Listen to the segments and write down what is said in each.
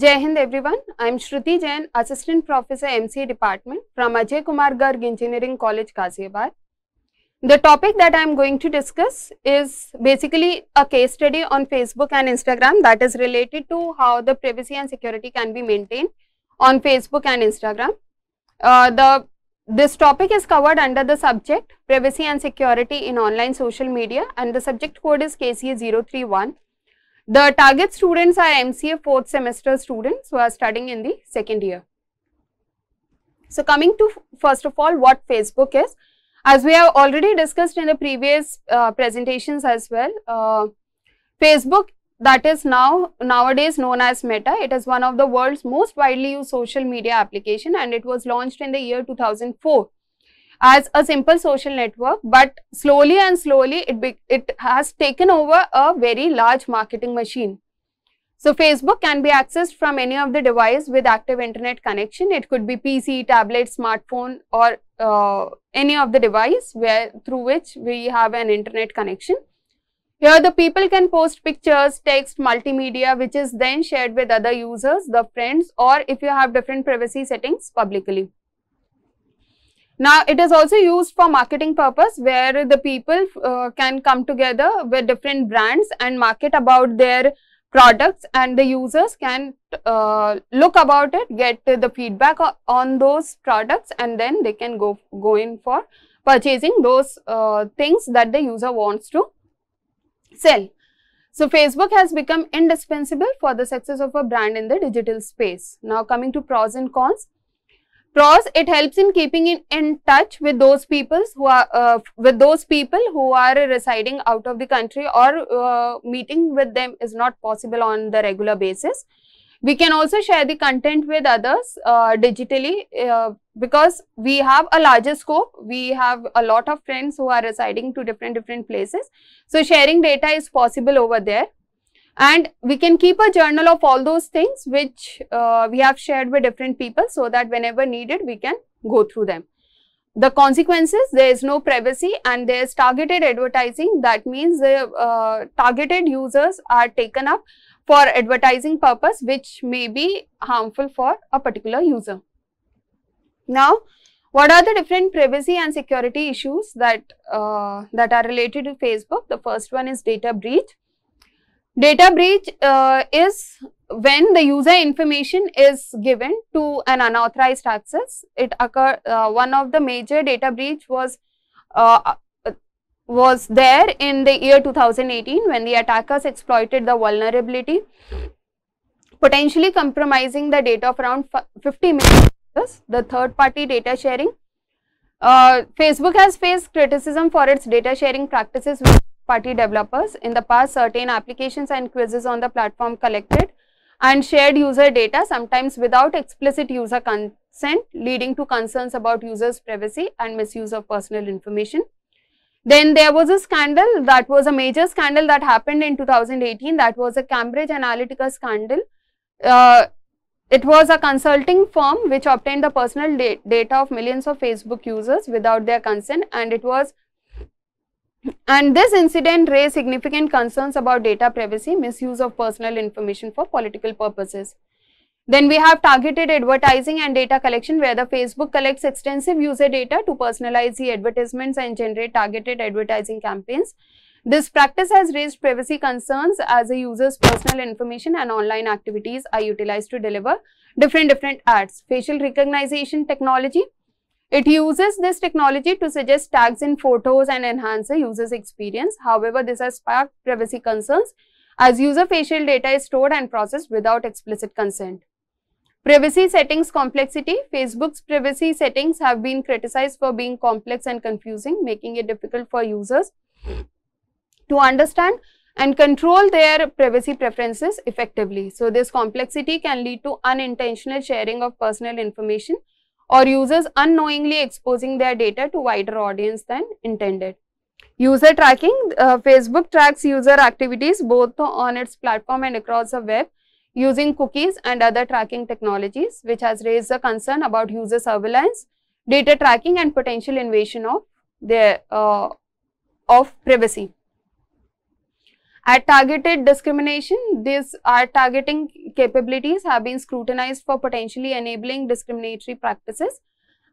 Jai Hind everyone. I am Shruti Jain, Assistant Professor MCA Department from Ajay Kumar Garg Engineering College, Ghaziabad. The topic that I am going to discuss is basically a case study on Facebook and Instagram that is related to how the privacy and security can be maintained on Facebook and Instagram. Uh, the this topic is covered under the subject privacy and security in online social media and the subject code is KCA 031. The target students are MCA fourth semester students who are studying in the second year. So coming to first of all what Facebook is, as we have already discussed in the previous uh, presentations as well, uh, Facebook that is now nowadays known as Meta. It is one of the world's most widely used social media application and it was launched in the year 2004 as a simple social network but slowly and slowly it, it has taken over a very large marketing machine. So, Facebook can be accessed from any of the device with active internet connection. It could be PC, tablet, smartphone or uh, any of the device where through which we have an internet connection. Here the people can post pictures, text, multimedia which is then shared with other users, the friends or if you have different privacy settings publicly. Now, it is also used for marketing purpose where the people uh, can come together with different brands and market about their products and the users can uh, look about it, get the feedback on those products and then they can go, go in for purchasing those uh, things that the user wants to sell. So, Facebook has become indispensable for the success of a brand in the digital space. Now, coming to pros and cons. Pros, it helps in keeping in, in touch with those people who are uh, with those people who are residing out of the country or uh, meeting with them is not possible on the regular basis. We can also share the content with others uh, digitally uh, because we have a larger scope. We have a lot of friends who are residing to different different places. So, sharing data is possible over there and we can keep a journal of all those things which uh, we have shared with different people so that whenever needed we can go through them. The consequences there is no privacy and there is targeted advertising that means the uh, targeted users are taken up for advertising purpose which may be harmful for a particular user. Now, what are the different privacy and security issues that, uh, that are related to Facebook? The first one is data breach. Data breach uh, is when the user information is given to an unauthorized access. It occur uh, one of the major data breach was uh, was there in the year 2018 when the attackers exploited the vulnerability potentially compromising the data of around 50 million users. The third party data sharing. Uh, Facebook has faced criticism for its data sharing practices party developers. In the past, certain applications and quizzes on the platform collected and shared user data sometimes without explicit user consent leading to concerns about users privacy and misuse of personal information. Then there was a scandal that was a major scandal that happened in 2018 that was a Cambridge Analytica scandal. Uh, it was a consulting firm which obtained the personal da data of millions of Facebook users without their consent and it was and this incident raised significant concerns about data privacy, misuse of personal information for political purposes. Then we have targeted advertising and data collection where the Facebook collects extensive user data to personalize the advertisements and generate targeted advertising campaigns. This practice has raised privacy concerns as a user's personal information and online activities are utilized to deliver different different ads. Facial recognition technology it uses this technology to suggest tags in photos and enhance the user's experience. However, this has sparked privacy concerns as user facial data is stored and processed without explicit consent. Privacy settings complexity. Facebook's privacy settings have been criticized for being complex and confusing, making it difficult for users to understand and control their privacy preferences effectively. So, this complexity can lead to unintentional sharing of personal information or users unknowingly exposing their data to wider audience than intended. User tracking, uh, Facebook tracks user activities both on its platform and across the web using cookies and other tracking technologies which has raised a concern about user surveillance, data tracking and potential invasion of their uh, of privacy. At targeted discrimination, these ad targeting capabilities have been scrutinized for potentially enabling discriminatory practices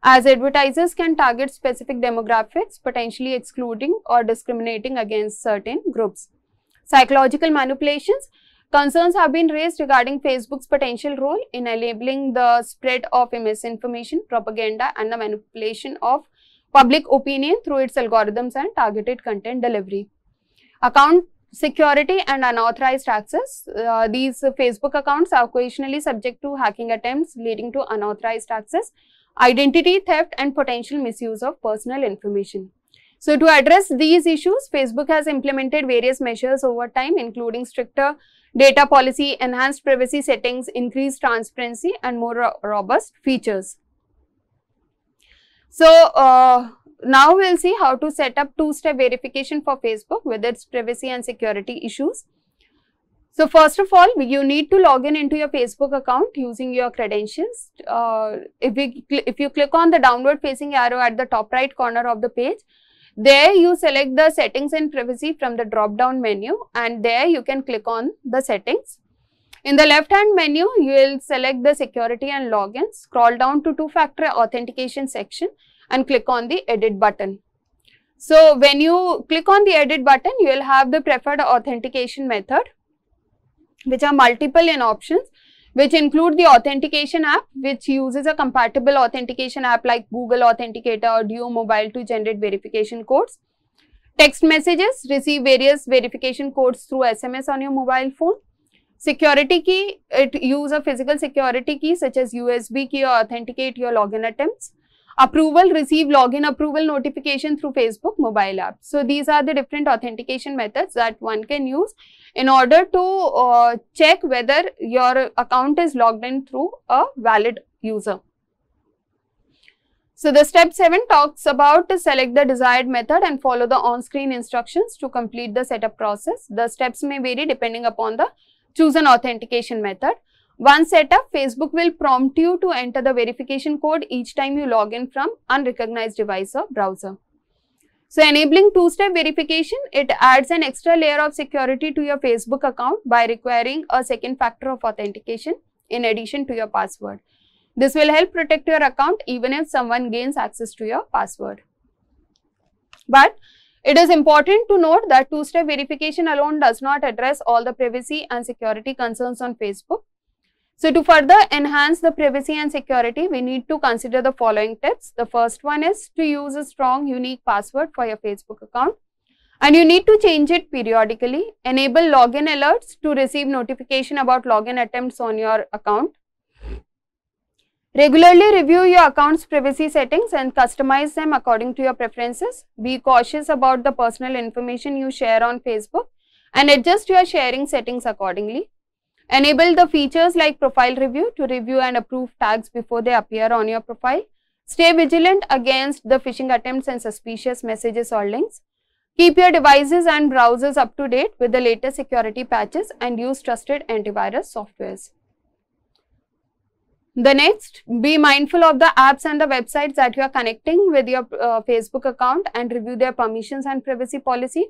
as advertisers can target specific demographics, potentially excluding or discriminating against certain groups. Psychological manipulations. Concerns have been raised regarding Facebook's potential role in enabling the spread of misinformation, propaganda and the manipulation of public opinion through its algorithms and targeted content delivery. Account security and unauthorized access. Uh, these Facebook accounts are occasionally subject to hacking attempts leading to unauthorized access, identity theft and potential misuse of personal information. So, to address these issues, Facebook has implemented various measures over time including stricter data policy, enhanced privacy settings, increased transparency and more ro robust features. So, uh, now we will see how to set up two-step verification for Facebook with its privacy and security issues. So, first of all, you need to log in into your Facebook account using your credentials. Uh, if, we, if you click on the downward facing arrow at the top right corner of the page, there you select the settings and privacy from the drop down menu and there you can click on the settings. In the left hand menu, you will select the security and login, scroll down to two factor authentication section and click on the edit button. So, when you click on the edit button, you will have the preferred authentication method which are multiple in options which include the authentication app which uses a compatible authentication app like Google Authenticator or Duo Mobile to generate verification codes. Text messages receive various verification codes through SMS on your mobile phone. Security key, it use a physical security key such as USB key or authenticate your login attempts approval receive login approval notification through facebook mobile app so these are the different authentication methods that one can use in order to uh, check whether your account is logged in through a valid user so the step 7 talks about to select the desired method and follow the on-screen instructions to complete the setup process. The steps may vary depending upon the chosen authentication method. Once set up, Facebook will prompt you to enter the verification code each time you log in from unrecognized device or browser. So, enabling two-step verification, it adds an extra layer of security to your Facebook account by requiring a second factor of authentication in addition to your password. This will help protect your account even if someone gains access to your password. But it is important to note that two-step verification alone does not address all the privacy and security concerns on Facebook. So, to further enhance the privacy and security, we need to consider the following tips. The first one is to use a strong unique password for your Facebook account and you need to change it periodically. Enable login alerts to receive notification about login attempts on your account. Regularly review your account's privacy settings and customize them according to your preferences. Be cautious about the personal information you share on Facebook and adjust your sharing settings accordingly. Enable the features like profile review to review and approve tags before they appear on your profile. Stay vigilant against the phishing attempts and suspicious messages or links. Keep your devices and browsers up to date with the latest security patches and use trusted antivirus softwares. The next, be mindful of the apps and the websites that you are connecting with your uh, Facebook account and review their permissions and privacy policy.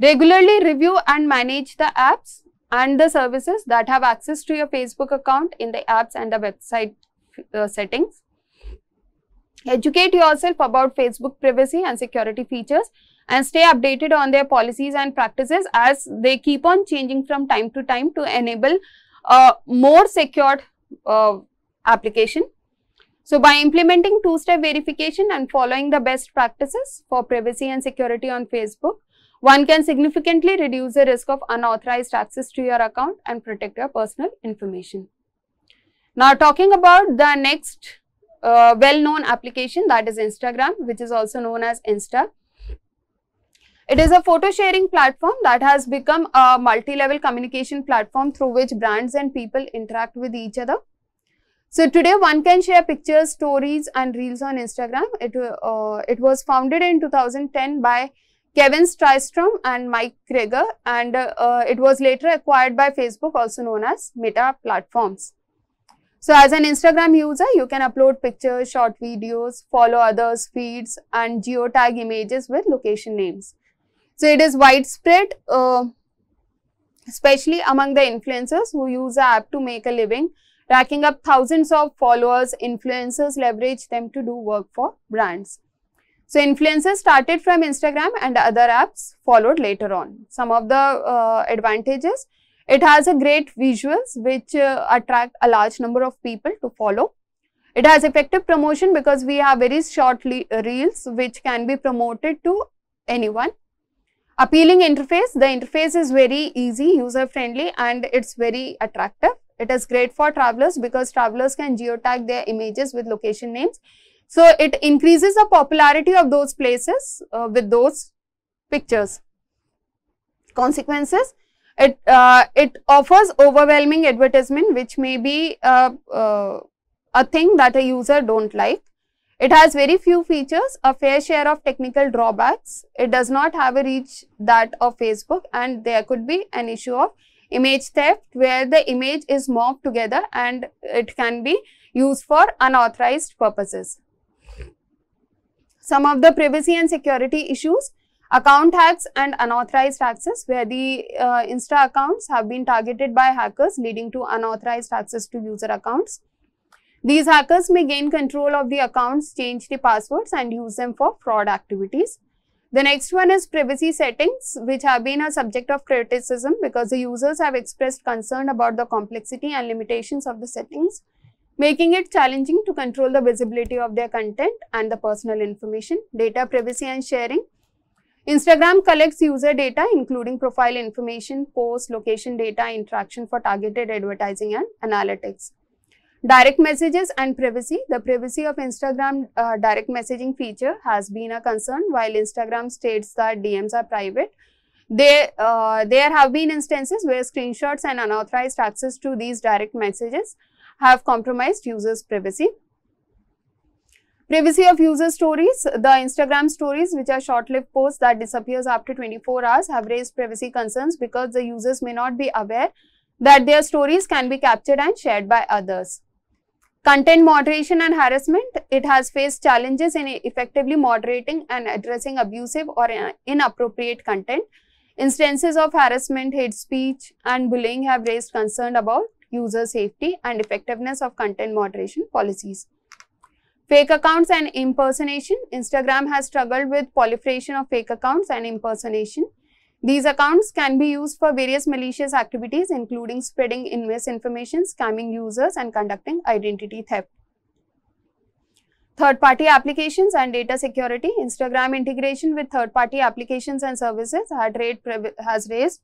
Regularly review and manage the apps and the services that have access to your Facebook account in the apps and the website uh, settings. Educate yourself about Facebook privacy and security features and stay updated on their policies and practices as they keep on changing from time to time to enable a more secured uh, application. So, by implementing two-step verification and following the best practices for privacy and security on Facebook, one can significantly reduce the risk of unauthorized access to your account and protect your personal information. Now talking about the next uh, well-known application that is Instagram which is also known as Insta. It is a photo sharing platform that has become a multi-level communication platform through which brands and people interact with each other. So today one can share pictures, stories and reels on Instagram. It, uh, it was founded in 2010 by Kevin Systrom and Mike Krieger and uh, it was later acquired by Facebook also known as Meta Platforms. So as an Instagram user, you can upload pictures, short videos, follow others feeds and geotag images with location names. So it is widespread uh, especially among the influencers who use the app to make a living, racking up thousands of followers. Influencers leverage them to do work for brands. So, influencers started from Instagram and other apps followed later on. Some of the uh, advantages it has a great visuals which uh, attract a large number of people to follow. It has effective promotion because we have very short reels which can be promoted to anyone. Appealing interface, the interface is very easy, user friendly and it's very attractive. It is great for travelers because travelers can geotag their images with location names. So, it increases the popularity of those places uh, with those pictures. Consequences, it, uh, it offers overwhelming advertisement which may be uh, uh, a thing that a user don't like. It has very few features, a fair share of technical drawbacks. It does not have a reach that of Facebook and there could be an issue of image theft where the image is morphed together and it can be used for unauthorized purposes. Some of the privacy and security issues Account hacks and unauthorized access where the uh, Insta accounts have been targeted by hackers leading to unauthorized access to user accounts. These hackers may gain control of the accounts, change the passwords and use them for fraud activities. The next one is privacy settings which have been a subject of criticism because the users have expressed concern about the complexity and limitations of the settings, making it challenging to control the visibility of their content and the personal information, data privacy and sharing. Instagram collects user data including profile information, post, location data, interaction for targeted advertising and analytics. Direct messages and privacy. The privacy of Instagram uh, direct messaging feature has been a concern while Instagram states that DMs are private. There, uh, there have been instances where screenshots and unauthorized access to these direct messages have compromised users' privacy. Privacy of user stories. The Instagram stories which are short-lived posts that disappears after 24 hours have raised privacy concerns because the users may not be aware that their stories can be captured and shared by others. Content moderation and harassment. It has faced challenges in effectively moderating and addressing abusive or uh, inappropriate content. Instances of harassment, hate speech and bullying have raised concern about user safety and effectiveness of content moderation policies. Fake accounts and impersonation. Instagram has struggled with proliferation of fake accounts and impersonation. These accounts can be used for various malicious activities including spreading misinformation, scamming users and conducting identity theft. Third-party applications and data security. Instagram integration with third-party applications and services has raised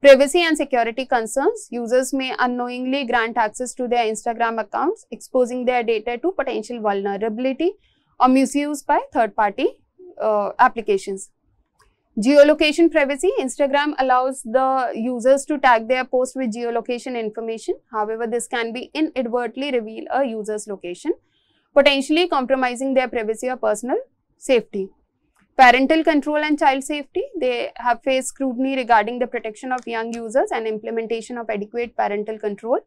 Privacy and security concerns. Users may unknowingly grant access to their Instagram accounts, exposing their data to potential vulnerability or misuse by third-party uh, applications. Geolocation privacy. Instagram allows the users to tag their post with geolocation information. However, this can be inadvertently reveal a user's location, potentially compromising their privacy or personal safety. Parental control and child safety, they have faced scrutiny regarding the protection of young users and implementation of adequate parental control.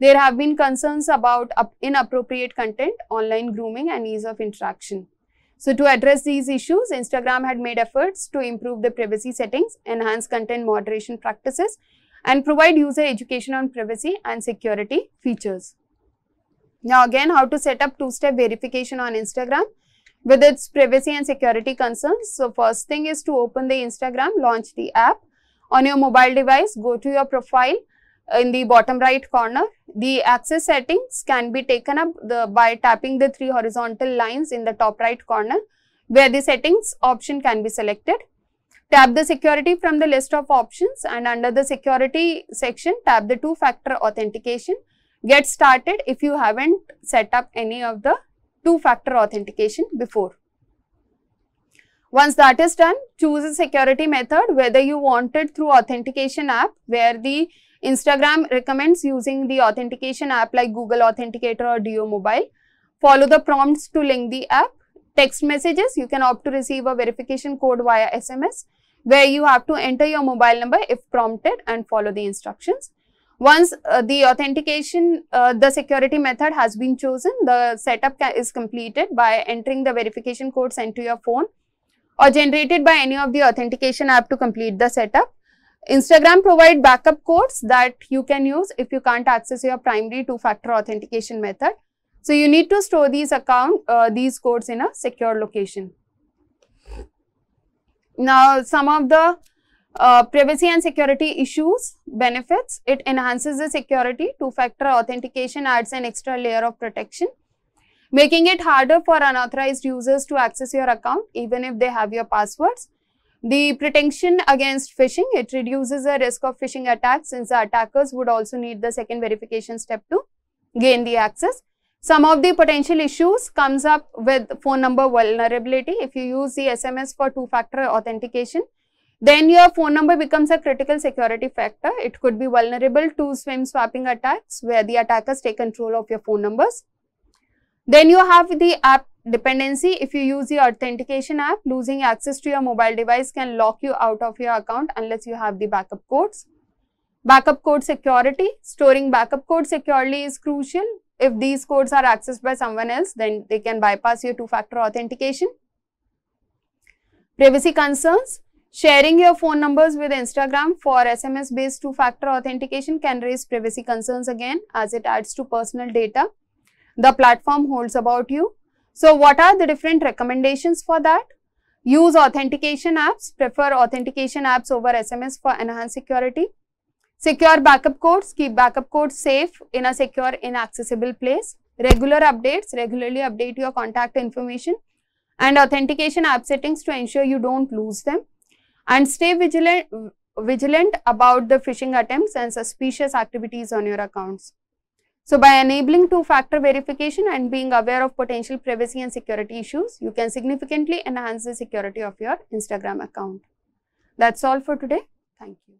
There have been concerns about inappropriate content, online grooming and ease of interaction. So, to address these issues, Instagram had made efforts to improve the privacy settings, enhance content moderation practices and provide user education on privacy and security features. Now, again, how to set up two-step verification on Instagram with its privacy and security concerns. So, first thing is to open the Instagram, launch the app. On your mobile device, go to your profile uh, in the bottom right corner. The access settings can be taken up the, by tapping the three horizontal lines in the top right corner where the settings option can be selected. Tap the security from the list of options and under the security section, tap the two-factor authentication. Get started if you haven't set up any of the two-factor authentication before. Once that is done, choose a security method whether you want it through authentication app where the Instagram recommends using the authentication app like Google Authenticator or Duo Mobile. Follow the prompts to link the app. Text messages, you can opt to receive a verification code via SMS where you have to enter your mobile number if prompted and follow the instructions. Once uh, the authentication, uh, the security method has been chosen, the setup is completed by entering the verification code sent to your phone or generated by any of the authentication app to complete the setup. Instagram provide backup codes that you can use if you can't access your primary two-factor authentication method. So you need to store these account, uh, these codes in a secure location. Now, some of the uh, privacy and security issues, benefits, it enhances the security, two-factor authentication adds an extra layer of protection, making it harder for unauthorized users to access your account even if they have your passwords. The protection against phishing, it reduces the risk of phishing attacks since the attackers would also need the second verification step to gain the access. Some of the potential issues comes up with phone number vulnerability. If you use the SMS for two-factor authentication, then your phone number becomes a critical security factor. It could be vulnerable to SIM swapping attacks where the attackers take control of your phone numbers. Then you have the app dependency. If you use the authentication app, losing access to your mobile device can lock you out of your account unless you have the backup codes. Backup code security. Storing backup code securely is crucial. If these codes are accessed by someone else, then they can bypass your two-factor authentication. Privacy concerns. Sharing your phone numbers with Instagram for SMS based two-factor authentication can raise privacy concerns again as it adds to personal data the platform holds about you. So, what are the different recommendations for that? Use authentication apps, prefer authentication apps over SMS for enhanced security. Secure backup codes, keep backup codes safe in a secure, inaccessible place. Regular updates, regularly update your contact information and authentication app settings to ensure you don't lose them. And stay vigilant, vigilant about the phishing attempts and suspicious activities on your accounts. So, by enabling two-factor verification and being aware of potential privacy and security issues, you can significantly enhance the security of your Instagram account. That's all for today. Thank you.